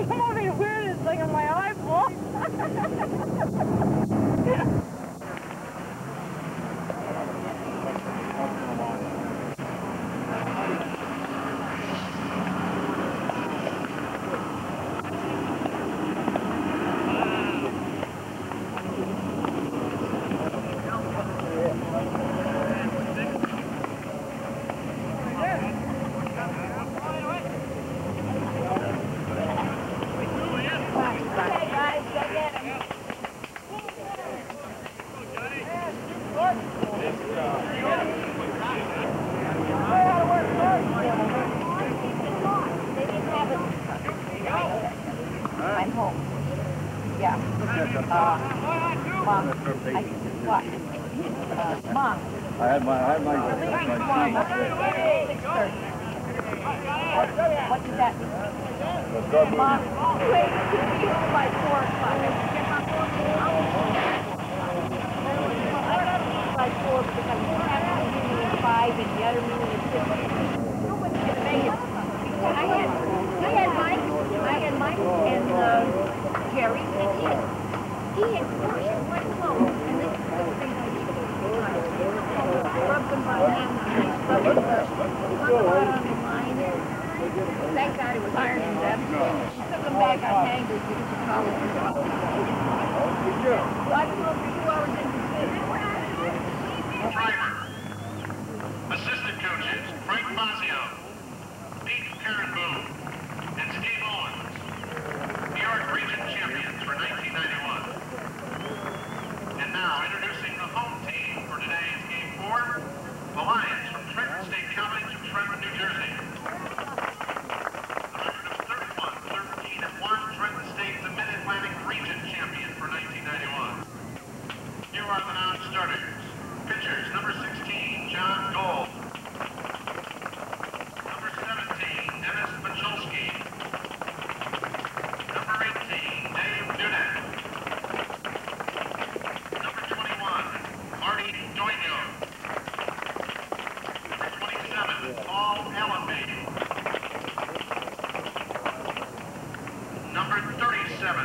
I'm having weirdest thing on my eyeball.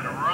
37, Ron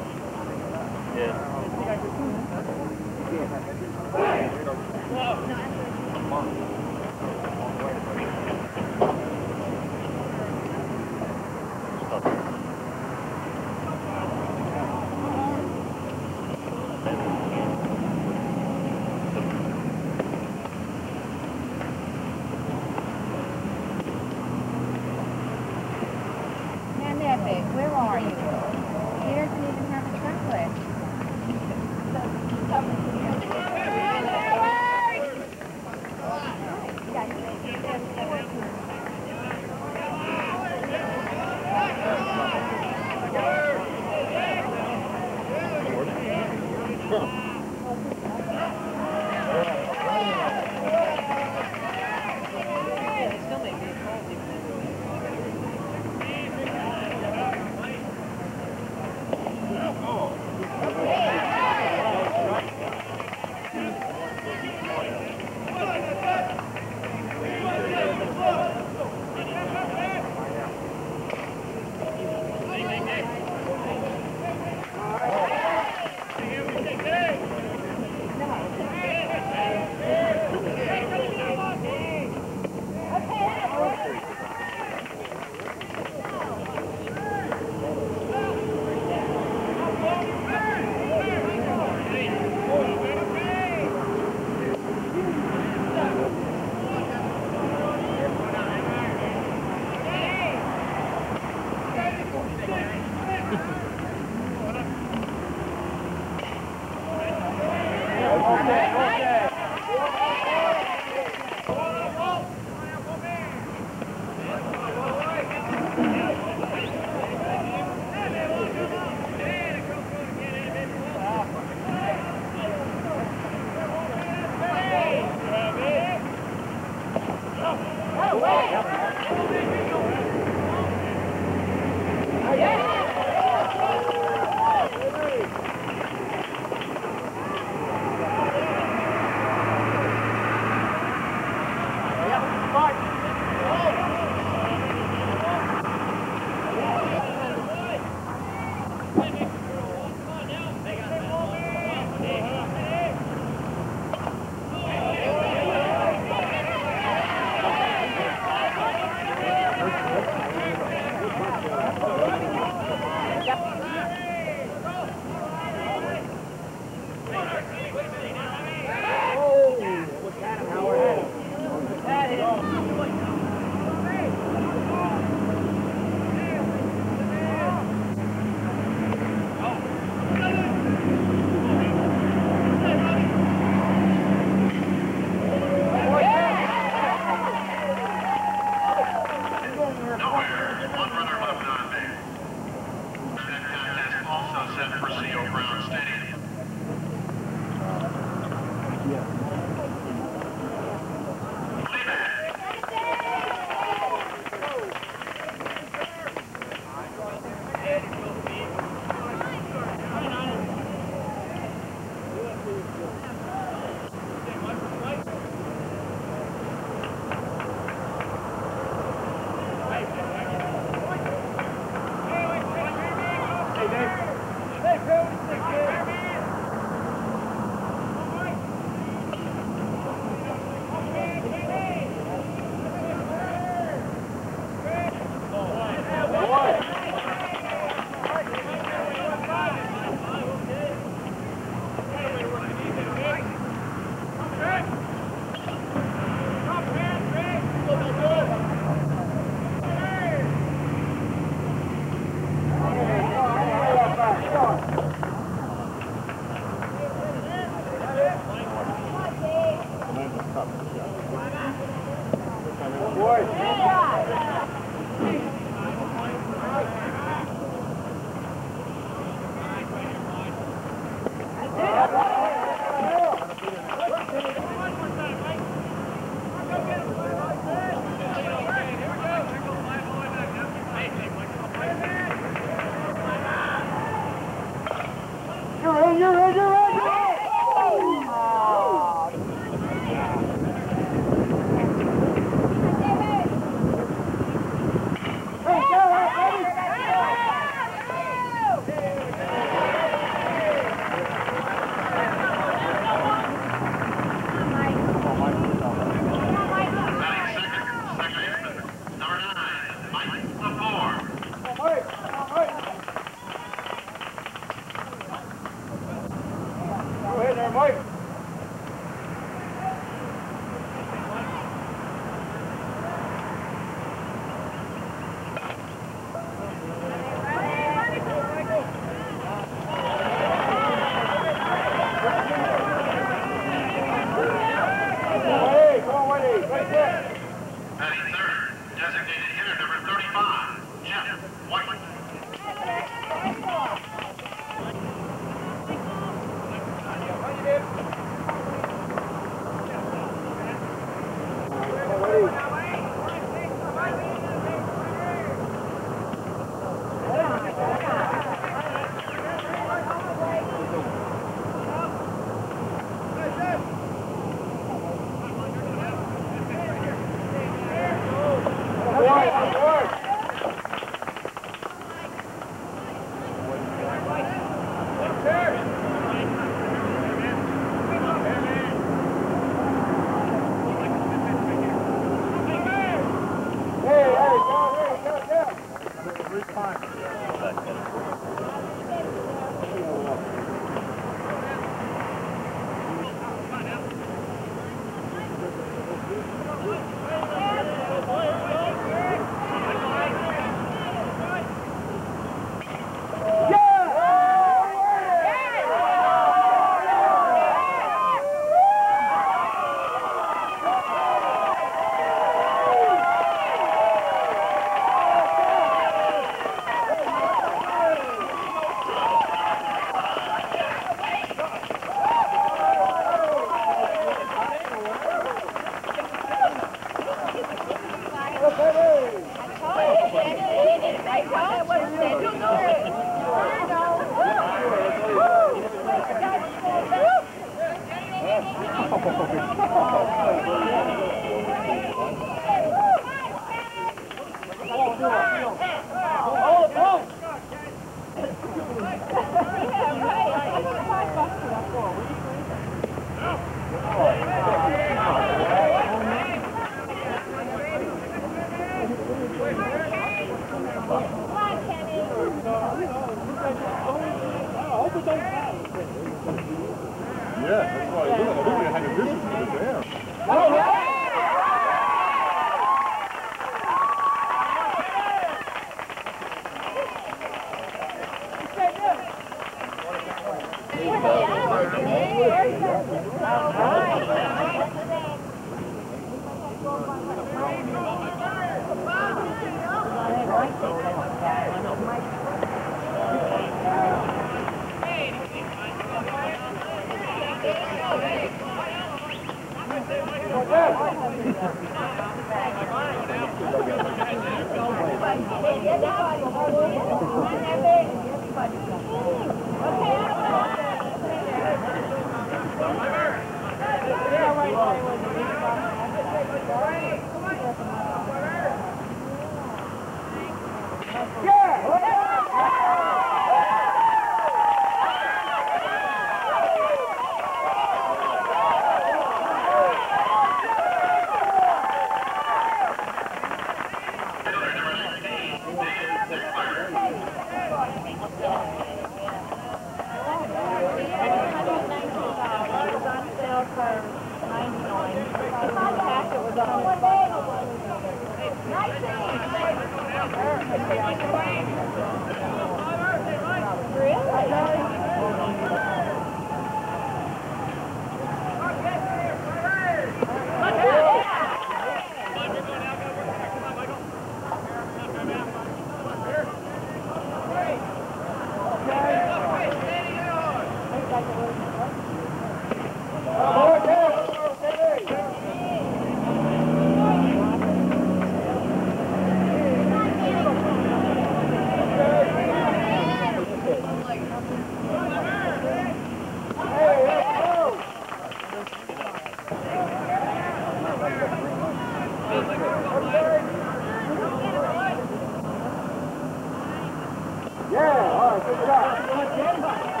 Vai, vai, vai.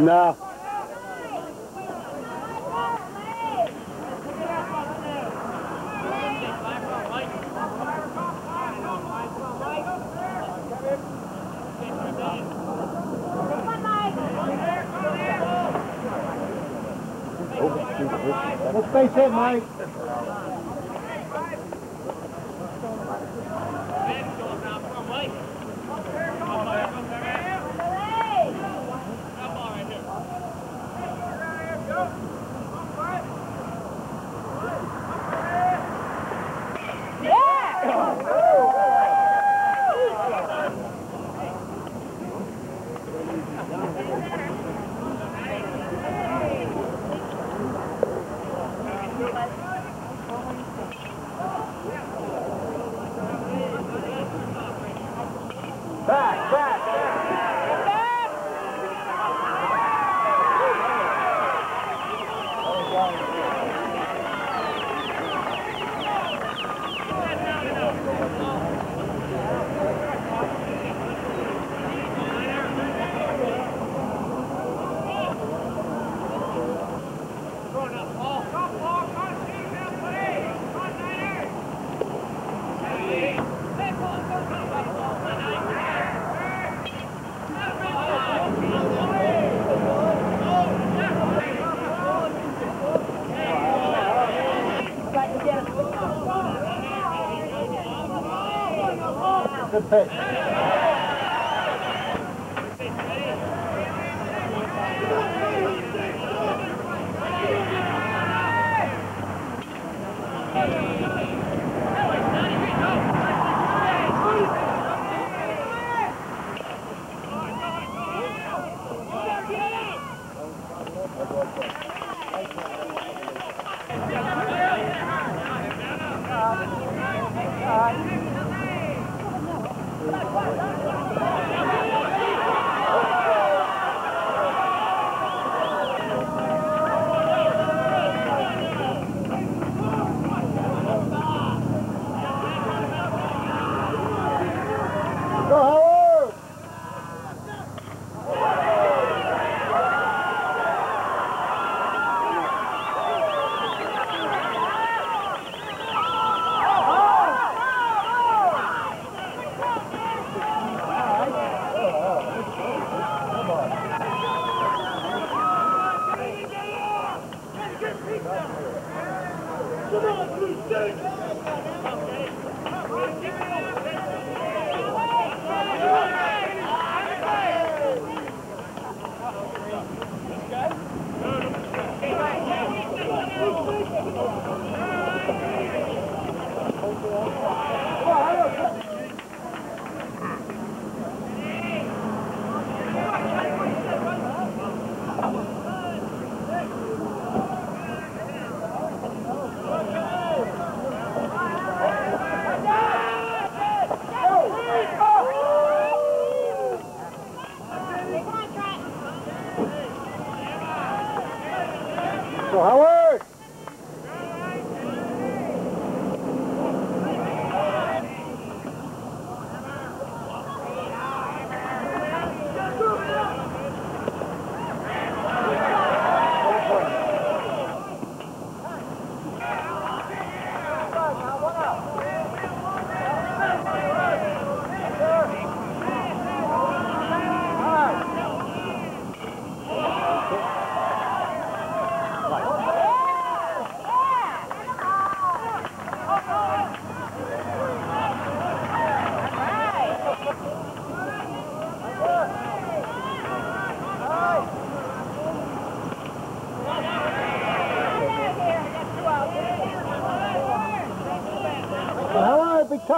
No. Let's face it, Mike.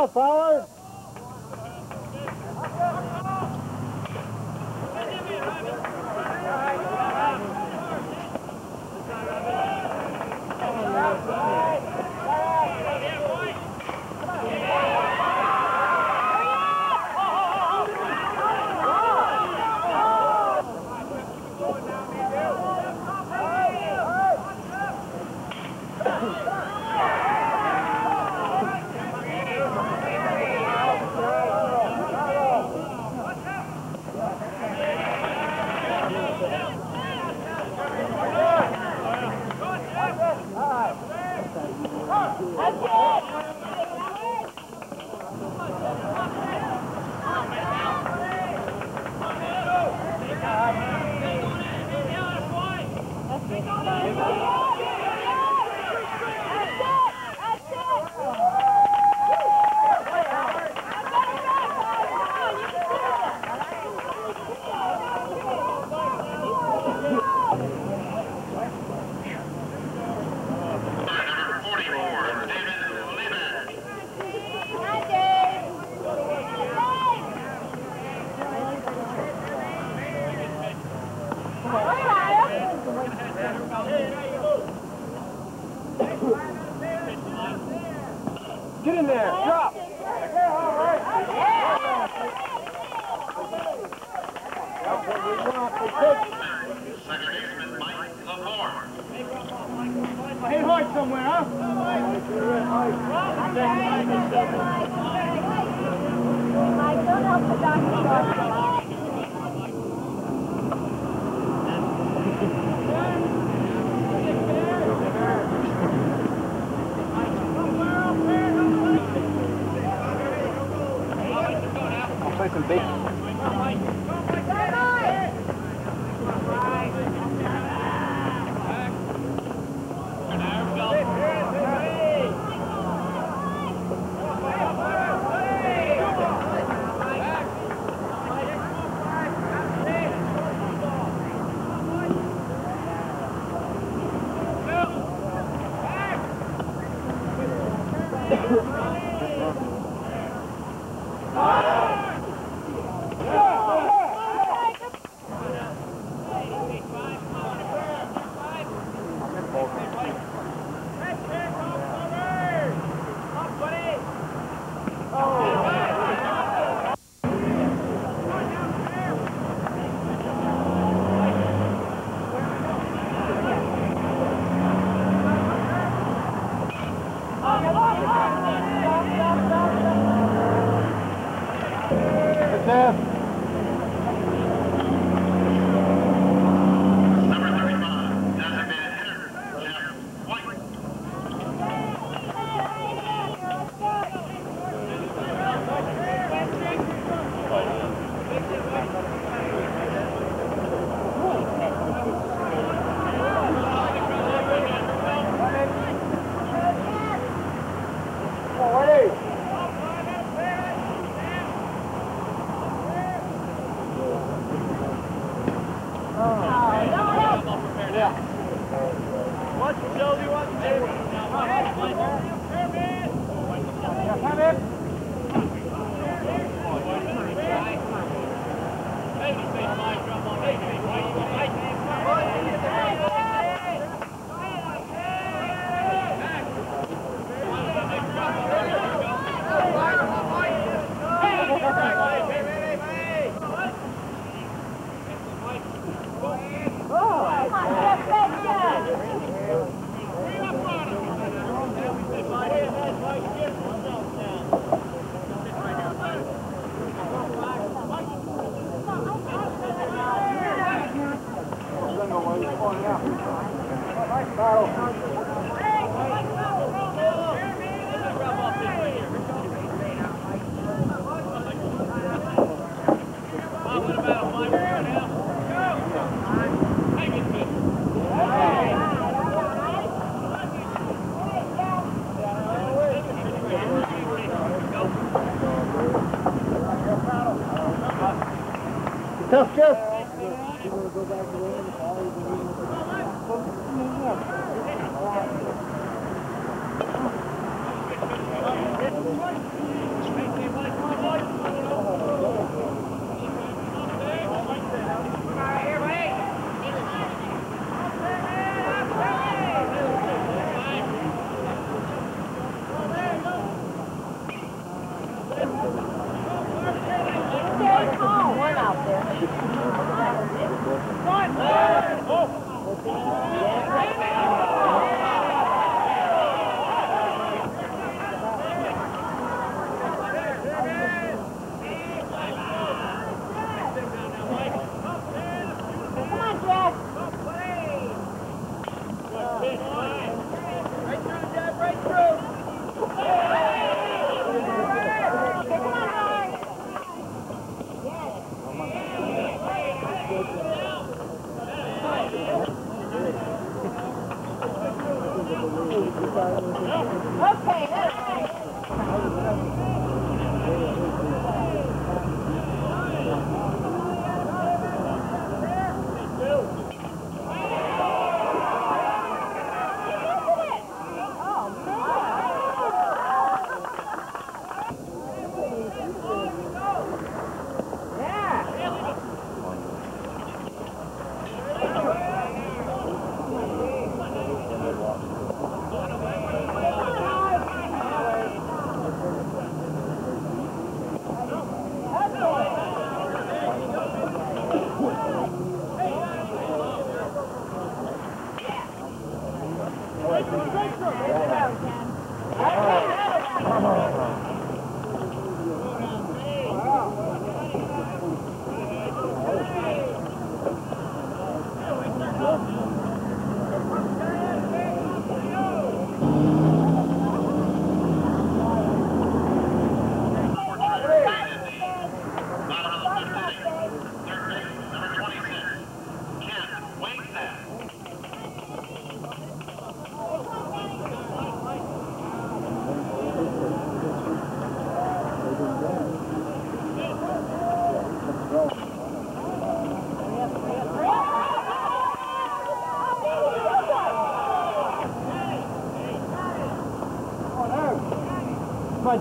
Howard, be That's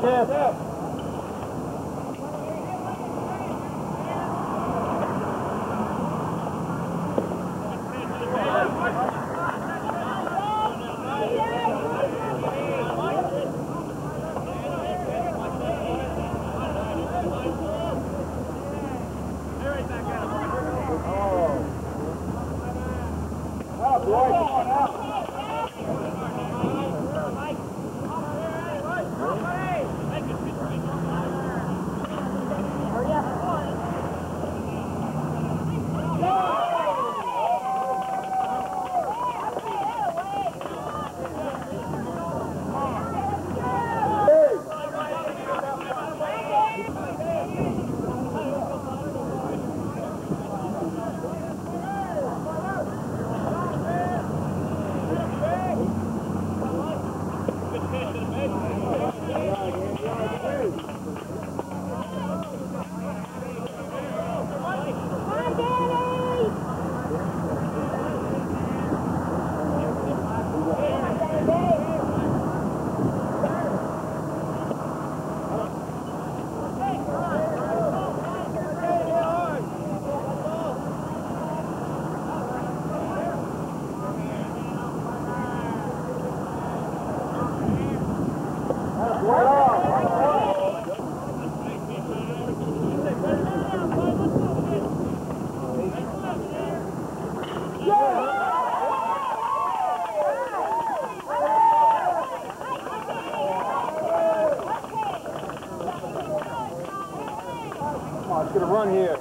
Jeff. On, here.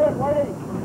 on, Whitey,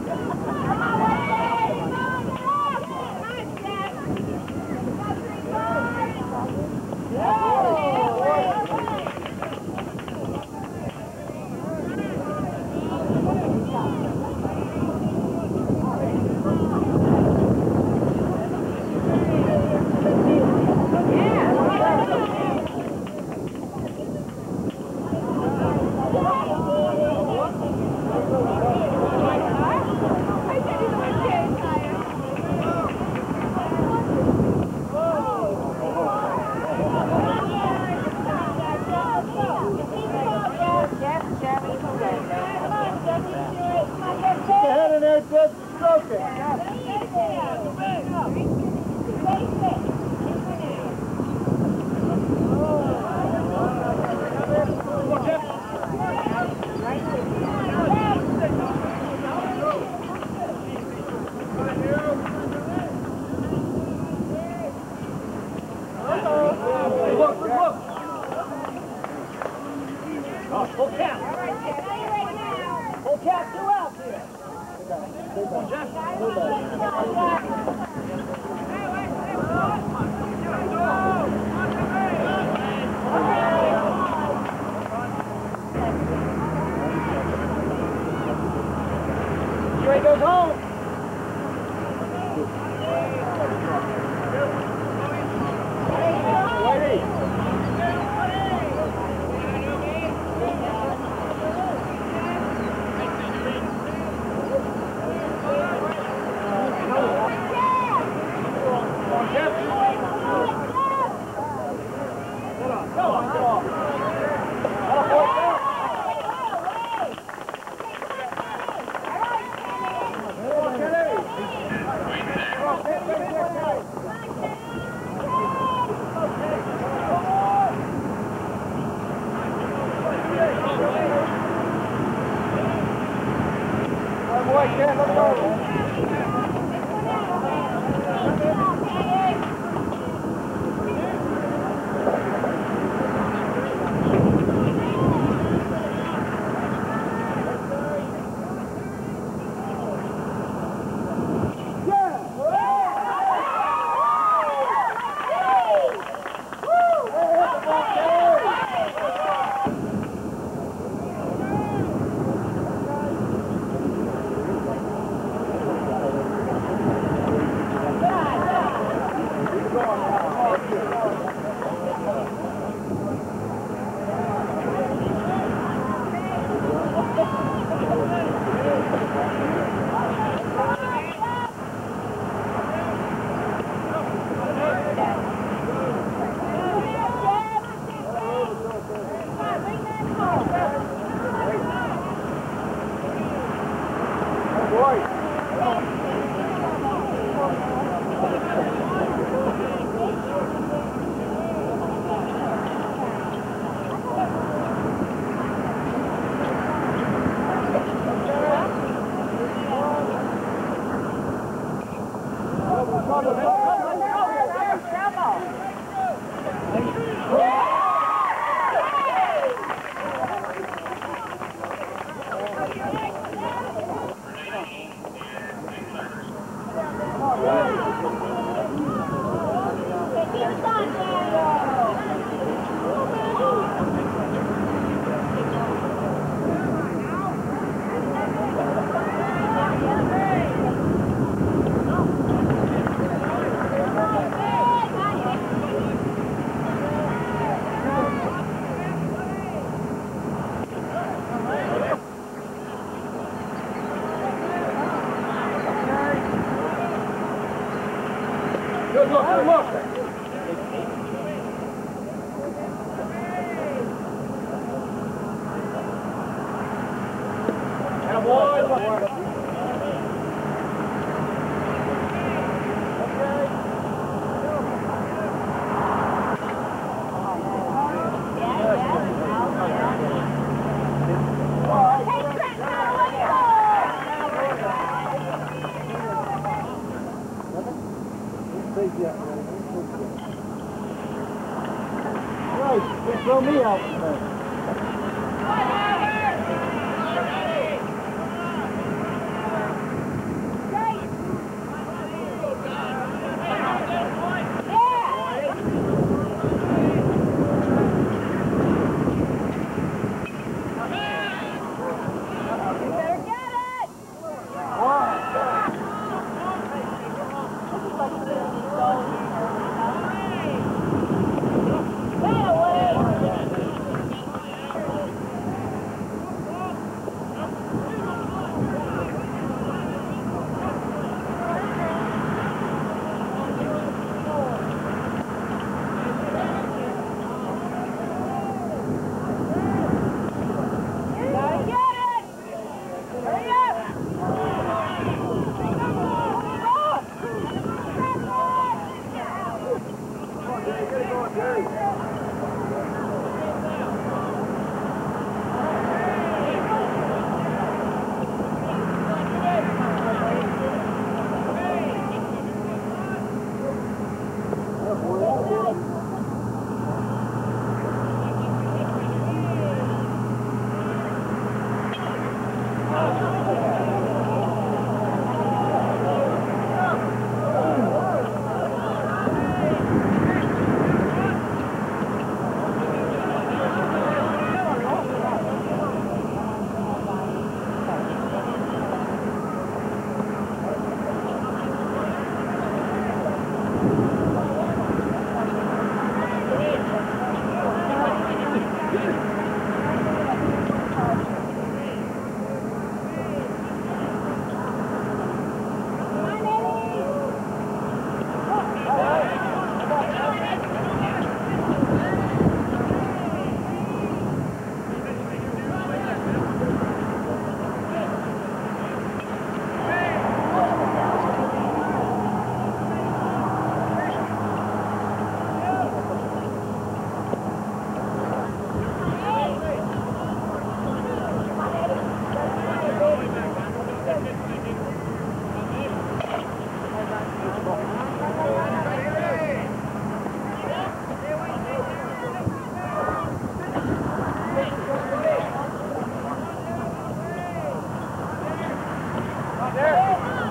44,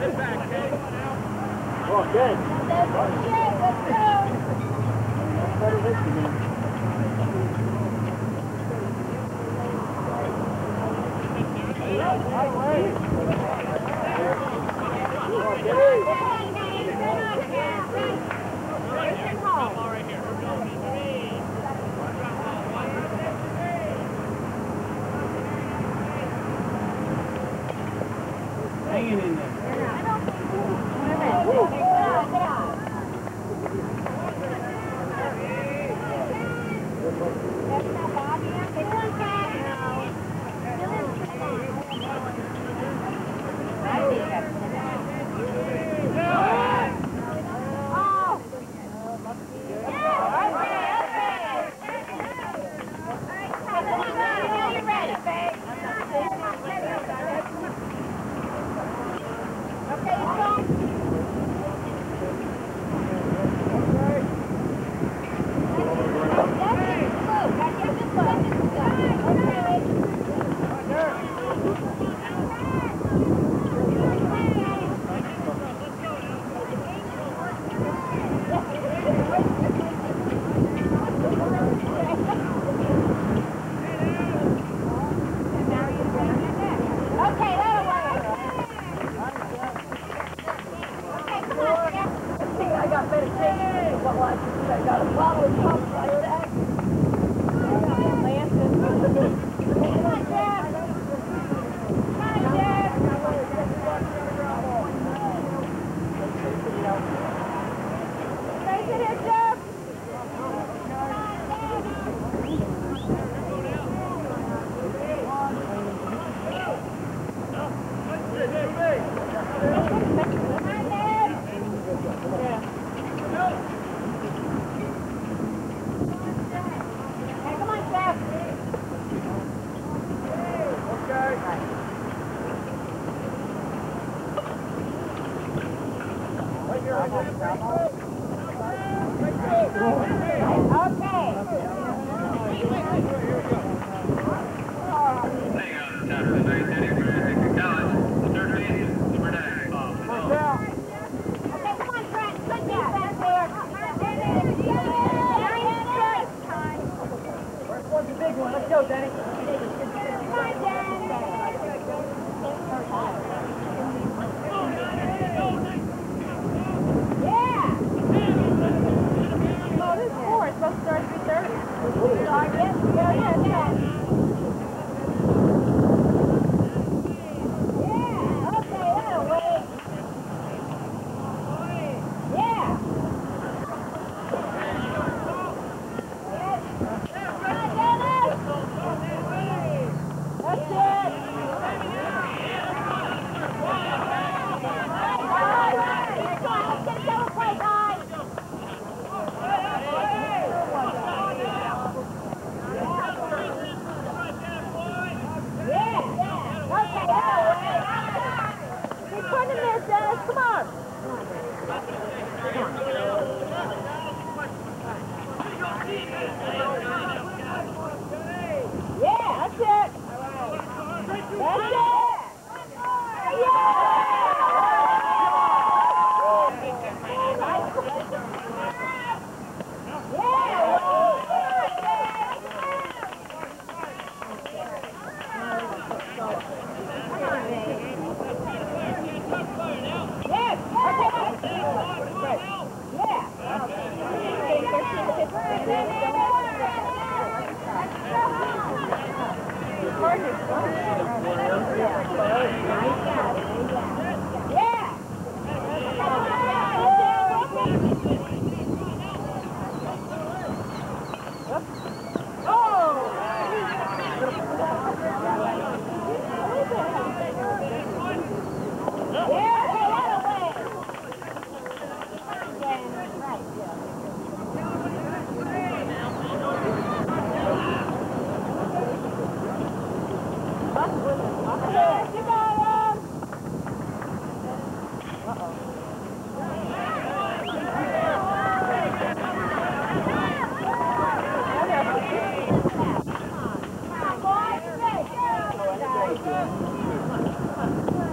Oh, good. That's good. Let's go. That's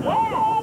Yeah!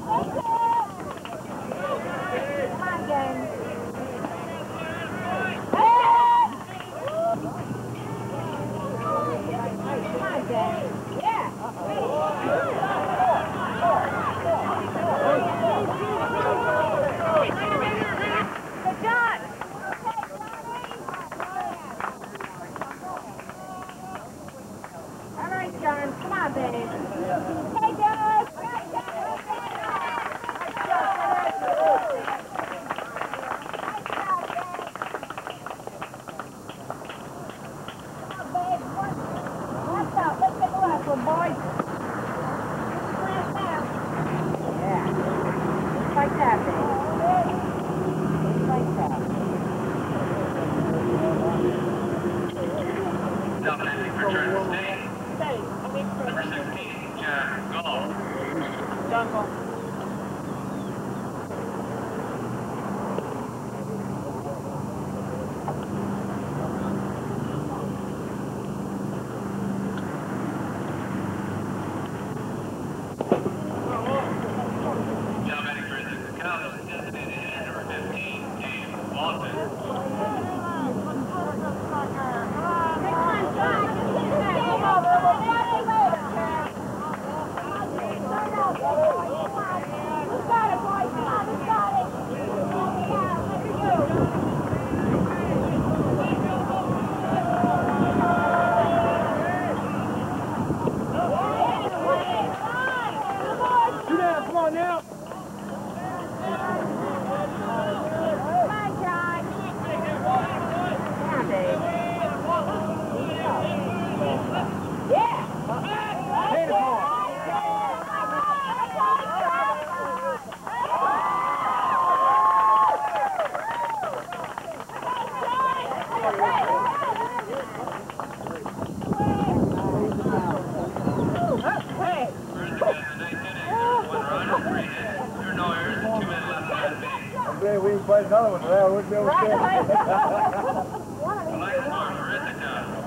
another one we'd be able to it.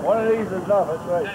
One of these is enough, that's right.